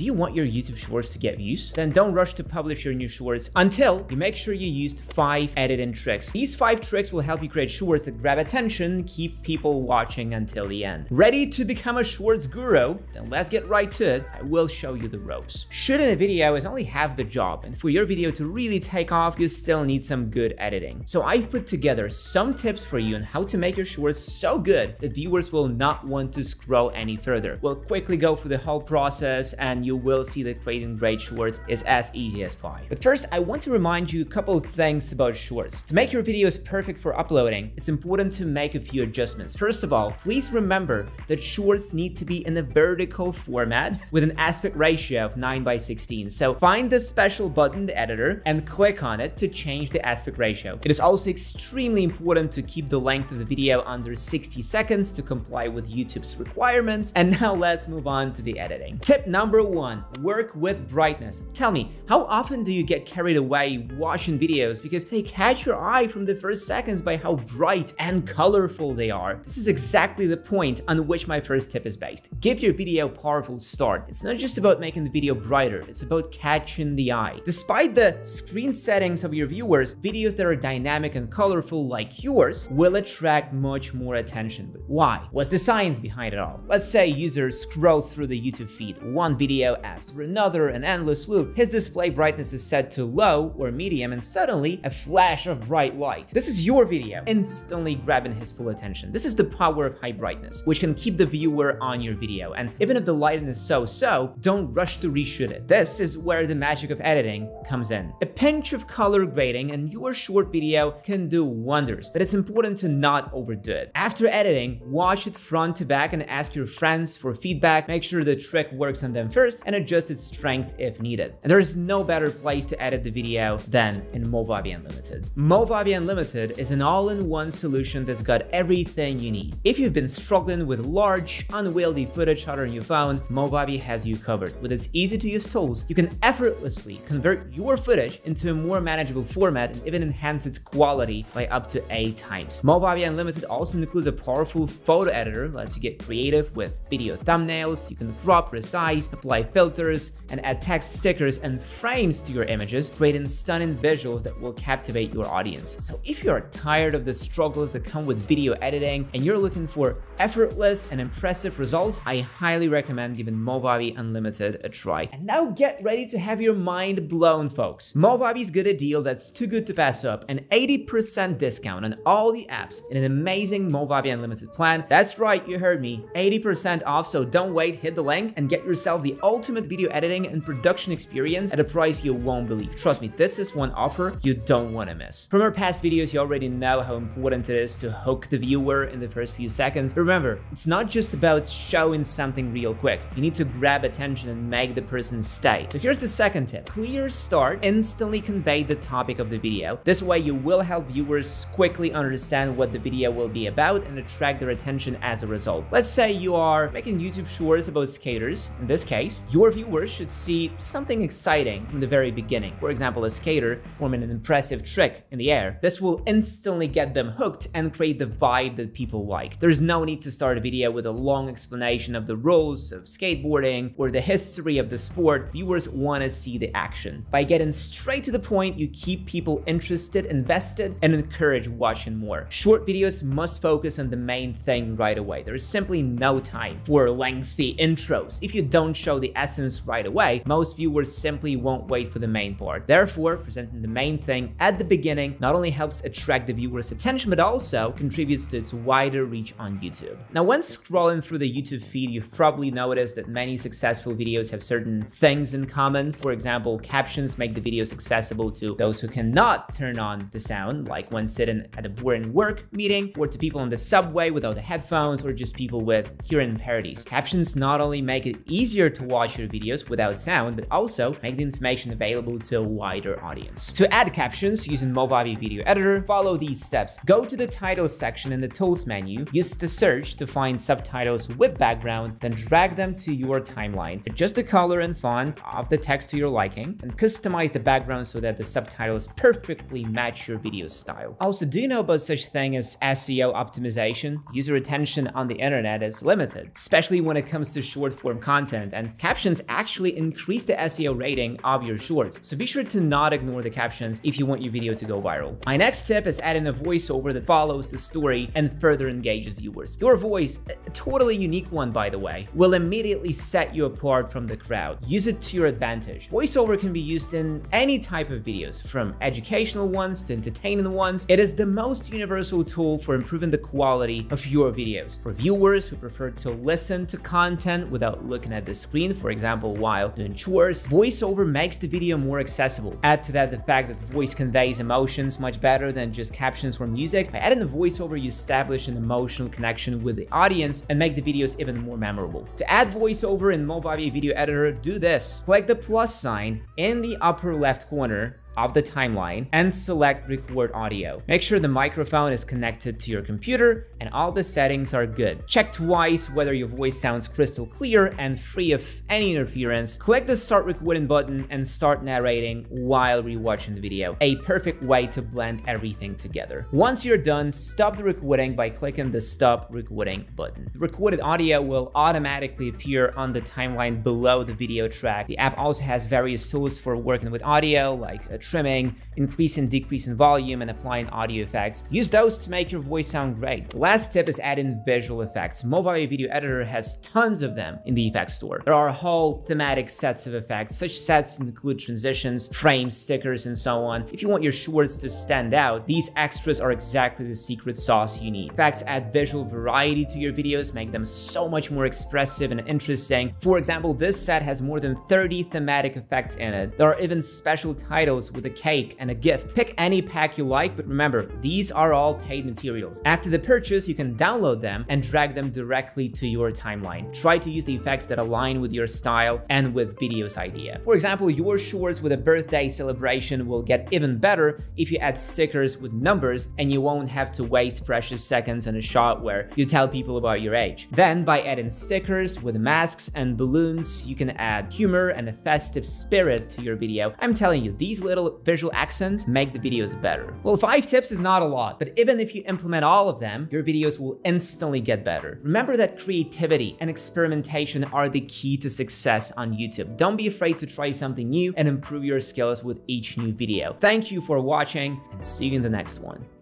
Do you want your YouTube shorts to get views? Then don't rush to publish your new shorts until you make sure you used five editing tricks. These five tricks will help you create shorts that grab attention, keep people watching until the end. Ready to become a shorts guru? Then let's get right to it. I will show you the ropes. Shooting a video is only half the job, and for your video to really take off, you still need some good editing. So I've put together some tips for you on how to make your shorts so good that viewers will not want to scroll any further. We'll quickly go through the whole process and you will see that creating great shorts is as easy as pie. But first, I want to remind you a couple of things about shorts. To make your videos perfect for uploading, it's important to make a few adjustments. First of all, please remember that shorts need to be in a vertical format with an aspect ratio of 9 by 16. So find the special button, the editor, and click on it to change the aspect ratio. It is also extremely important to keep the length of the video under 60 seconds to comply with YouTube's requirements. And now let's move on to the editing. Tip number one, work with brightness. Tell me, how often do you get carried away watching videos because they catch your eye from the first seconds by how bright and colorful they are? This is exactly the point on which my first tip is based. Give your video a powerful start. It's not just about making the video brighter, it's about catching the eye. Despite the screen settings of your viewers, videos that are dynamic and colorful like yours will attract much more attention. But why? What's the science behind it all? Let's say users scroll through the YouTube feed, one video after another, an endless loop. His display brightness is set to low or medium and suddenly a flash of bright light. This is your video, instantly grabbing his full attention. This is the power of high brightness, which can keep the viewer on your video. And even if the lighting is so-so, don't rush to reshoot it. This is where the magic of editing comes in. A pinch of color grading and your short video can do wonders, but it's important to not overdo it. After editing, watch it front to back and ask your friends for feedback. Make sure the trick works on them first and adjust its strength if needed. And there's no better place to edit the video than in Movavi Unlimited. Movavi Unlimited is an all-in-one solution that's got everything you need. If you've been struggling with large, unwieldy footage shot on your phone, Movavi has you covered. With its easy-to-use tools, you can effortlessly convert your footage into a more manageable format and even enhance its quality by up to 8 times. Movavi Unlimited also includes a powerful photo editor, lets you get creative with video thumbnails, you can crop, resize, apply filters, and add text stickers and frames to your images, creating stunning visuals that will captivate your audience. So if you're tired of the struggles that come with video editing and you're looking for effortless and impressive results, I highly recommend giving Movavi Unlimited a try. And now get ready to have your mind blown, folks. Movavi's got a deal that's too good to pass up, an 80% discount on all the apps in an amazing Movavi Unlimited plan. That's right, you heard me, 80% off, so don't wait, hit the link and get yourself the ultimate video editing and production experience at a price you won't believe. Trust me, this is one offer you don't want to miss. From our past videos, you already know how important it is to hook the viewer in the first few seconds. But Remember, it's not just about showing something real quick. You need to grab attention and make the person stay. So here's the second tip. Clear start, instantly convey the topic of the video. This way you will help viewers quickly understand what the video will be about and attract their attention as a result. Let's say you are making YouTube shorts about skaters. In this case, your viewers should see something exciting from the very beginning. For example, a skater performing an impressive trick in the air. This will instantly get them hooked and create the vibe that people like. There's no need to start a video with a long explanation of the rules of skateboarding or the history of the sport. Viewers want to see the action. By getting straight to the point, you keep people interested, invested, and encourage watching more. Short videos must focus on the main thing right away. There is simply no time for lengthy intros. If you don't show the essence right away, most viewers simply won't wait for the main part. Therefore, presenting the main thing at the beginning not only helps attract the viewer's attention, but also contributes to its wider reach on YouTube. Now, when scrolling through the YouTube feed, you've probably noticed that many successful videos have certain things in common. For example, captions make the videos accessible to those who cannot turn on the sound, like when sitting at a boring work meeting, or to people on the subway without the headphones, or just people with hearing impairments. Captions not only make it easier to watch your videos without sound, but also make the information available to a wider audience. To add captions using Movavi Video Editor, follow these steps. Go to the titles section in the tools menu, use the search to find subtitles with background, then drag them to your timeline. Adjust the color and font of the text to your liking, and customize the background so that the subtitles perfectly match your video style. Also, do you know about such thing as SEO optimization? User attention on the internet is limited, especially when it comes to short form content, and captions actually increase the SEO rating of your shorts. So be sure to not ignore the captions if you want your video to go viral. My next tip is adding a voiceover that follows the story and further engages viewers. Your voice, a totally unique one by the way, will immediately set you apart from the crowd. Use it to your advantage. Voiceover can be used in any type of videos, from educational ones to entertaining ones. It is the most universal tool for improving the quality of your videos. For viewers who prefer to listen to content without looking at the screen, for example, while doing chores, voiceover makes the video more accessible. Add to that the fact that voice conveys emotions much better than just captions or music. By adding the voiceover, you establish an emotional connection with the audience and make the videos even more memorable. To add voiceover in Movavi Video Editor, do this. Click the plus sign in the upper left corner of the timeline and select record audio. Make sure the microphone is connected to your computer and all the settings are good. Check twice whether your voice sounds crystal clear and free of any interference. Click the start recording button and start narrating while rewatching the video. A perfect way to blend everything together. Once you're done, stop the recording by clicking the stop recording button. The recorded audio will automatically appear on the timeline below the video track. The app also has various tools for working with audio like trimming, increasing decreasing volume, and applying audio effects. Use those to make your voice sound great. The last tip is adding visual effects. Movavi Video Editor has tons of them in the effects store. There are whole thematic sets of effects. Such sets include transitions, frames, stickers, and so on. If you want your shorts to stand out, these extras are exactly the secret sauce you need. Effects add visual variety to your videos, make them so much more expressive and interesting. For example, this set has more than 30 thematic effects in it. There are even special titles with a cake and a gift. Pick any pack you like, but remember, these are all paid materials. After the purchase, you can download them and drag them directly to your timeline. Try to use the effects that align with your style and with video's idea. For example, your shorts with a birthday celebration will get even better if you add stickers with numbers and you won't have to waste precious seconds on a shot where you tell people about your age. Then, by adding stickers with masks and balloons, you can add humor and a festive spirit to your video. I'm telling you, these little little visual accents make the videos better. Well, five tips is not a lot, but even if you implement all of them, your videos will instantly get better. Remember that creativity and experimentation are the key to success on YouTube. Don't be afraid to try something new and improve your skills with each new video. Thank you for watching and see you in the next one.